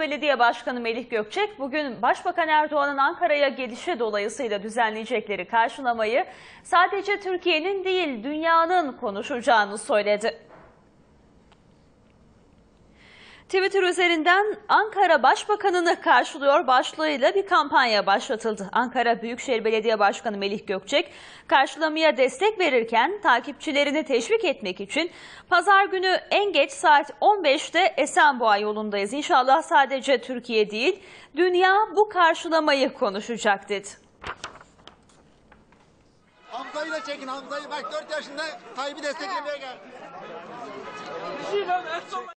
Belediye Başkanı Melih Gökçek bugün Başbakan Erdoğan'ın Ankara'ya gelişi dolayısıyla düzenleyecekleri karşılamayı sadece Türkiye'nin değil dünyanın konuşacağını söyledi. Twitter üzerinden Ankara Başbakanını karşılıyor başlığıyla bir kampanya başlatıldı. Ankara Büyükşehir Belediye Başkanı Melih Gökçek karşılamaya destek verirken takipçilerini teşvik etmek için pazar günü en geç saat 15'te Esenboğa yolundayız. İnşallah sadece Türkiye değil dünya bu karşılamayı konuşacak dedi. Hamza'yı da çekin Hamza'yı. Bak 4 yaşında Tayyip'i desteklemeye geldi.